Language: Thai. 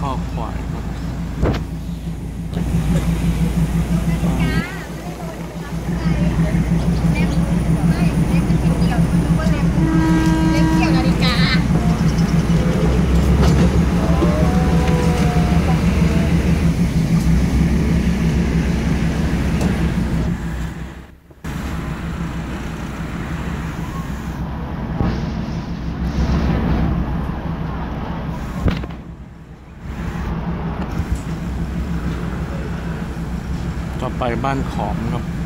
ข้อควายครับ เล็บเกี่ยวนาฬิกา ต่อไปบ้านขอมครับ